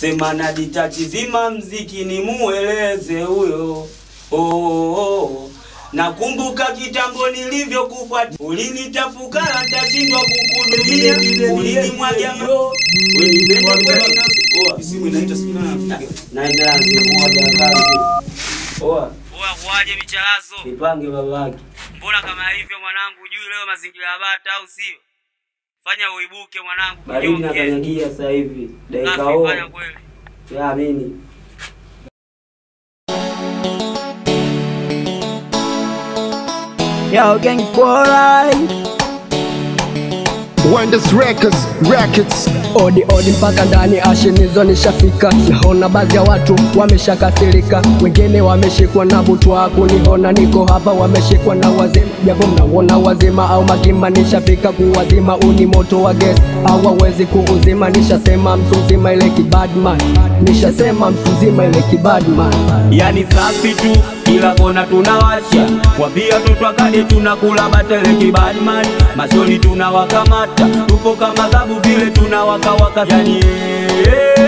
sema na ditachi zima mziki ni mueleze huyo. Oh, oh, oh. Nakumbuka kitambo nilivyokufuata, ulinitafuka tashindwa kukuhudumia, ulinimwagia mo- kuaje micharazo? nipange babake. Mbona kama hivyo mwanangu, jui leo mazingira ya bata au sio? Fanya uibuke mwanangu, Baridi nakanyagia sasa hivi. Dakika Safi, fanya kweli. Ya amini. Yo, gang for life. Wonders Records, Records. Odi odi mpaka ndani ashinizo nishafika, naona baadhi ya watu wameshakasirika, wengine wameshikwa na butwa. Kunihona, niko hapa wameshikwa na wazima, japo mnaona wazima au magima, nishafika kuwazima, uni moto wa gesi. Hawawezi kuuzima, nishasema mtu mzima ile kibadman, nishasema mtu mzima ile kibadman. Yani safi tu, kila kona tunawasha, wapia tutwakade tunakula batele kibadman, masoni tunawakamata, tupo kama zabu vile tunawaka waka, yani eh,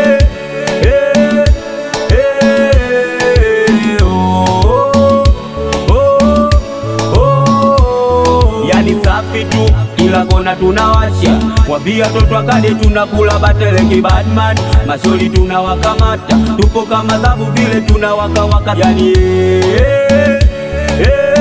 Yani safi tu, kila kona tunawasha, wabia toto akade tunakula batele badman, masoli tunawakamata, tupo kama zabu vile tunawaka waka, yani hey, eh, eh.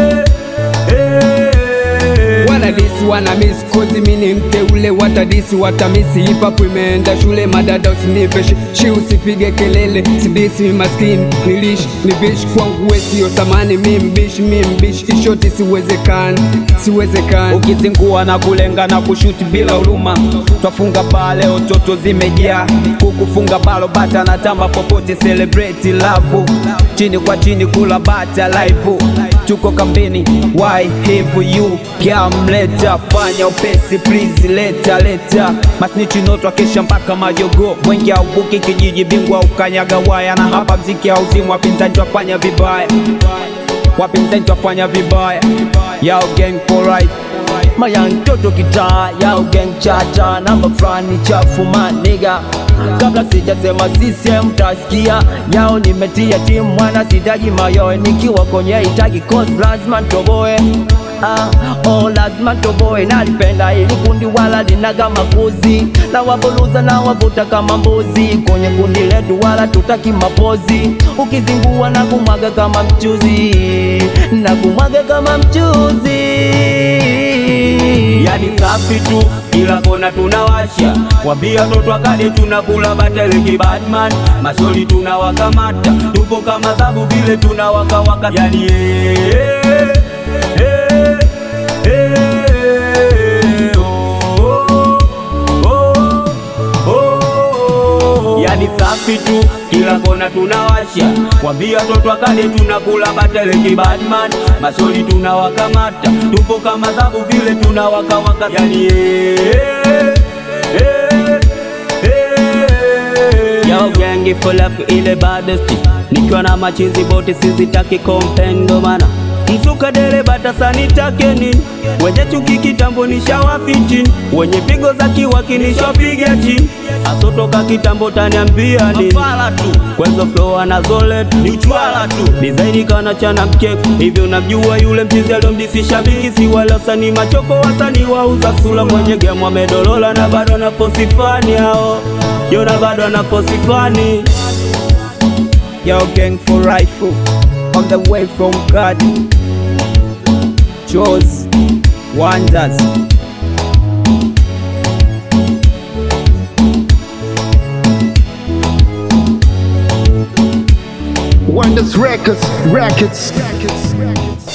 Wanadisi wana miss kozi mini mteule watadisi watamisi. Hip hop imeenda shule madada usinipe shi, usipige kelele sidisi maskini. Nilishi nivishi kwangu we sio samani. Mi mbishi mi kishoti siwezekani siwezekani. Ukizingua na kulenga na kushuti bila huruma, twafunga pale ototo zimejaa, kukufunga balo bata na tamba popote, celebrate love. Chini kwa chini, kula bata live, tuko kambini, why have you kamleta, fanya upesi please, leta leta. Masnichi notwa kesha mpaka majogo, mwengi aubuki kijiji, bingwa ukanyaga waya, na hapa mziki hauzimwa, wapinzani twafanya vibaya? Wapinzani twafanya vibaya? Yao gang for right Maya toto kitaa. Yao gang chacha namba fulani chafu maniga kabla sijasema CCM tasikia yao nimetia timu mwana sitaji mayoe nikiwa kwenye itagi cause lazima ntoboe Ah, oh, lazima ntoboe nalipenda ili kundi wala linaga makuzi. Na wabuluza na wavuta kama mbuzi. Kwenye kundi letu wala tutaki mapozi. Ukizingua na kumwaga kama mchuzi. Na kumwaga kama mchuzi yani safi tu, kila kona tunawasha, wambia toto akade tunakula bateleki kibadman, masoli tunawakamata, tupo kama zabu vile tunawaka waka, yani hey, hey, eh, safi tu, kila kona tunawasha, kwambia toto akade tunakula batele Batman, masoli tunawakamata, tupo kama zabu vile tunawaka waka, yani eh, eh, eh. Yo gangi up ile badesti, nikiwa na machizi boti sizitaki kompendo mana msuka dele bata sani takeni. Wenye chuki kitambo nishawafiti wenye pigo za kiwaki nishapiga chini asotoka kitambo taniambia nini tu. Kwezo flow anazolet ni uchwala tu. Design kana chana mkeko hivyo namjua yule mchizi aliyomdisi shabiki si wala sani. Machoko wasanii wauza sula mwenye gemu amedolola na bado na posifani hao yona bado na posifani Yo gang for rifle. On the way from God Chose Wonders Wonders Records, Records. Records. Records.